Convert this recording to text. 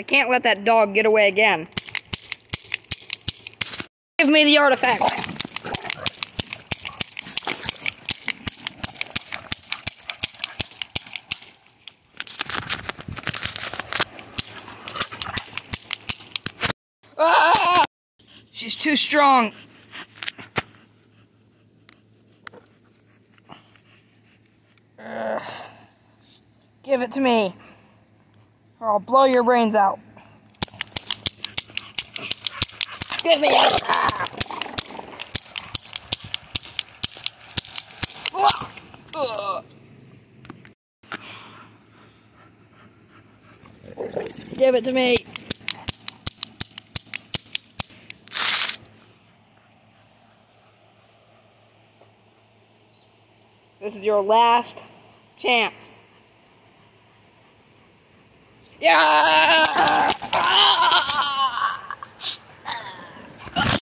I can't let that dog get away again. Give me the artifact. Ah! She's too strong. Give it to me, or I'll blow your brains out. Give me. Give it to me. This is your last chance. Yeah!